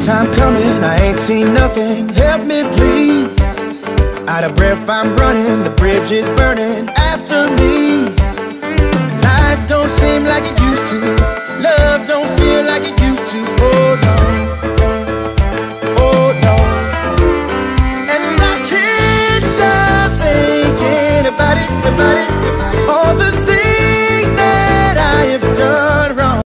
time coming, I ain't seen nothing. Help me, please. Out of breath, I'm running, the bridge is burning after me. Life don't seem like it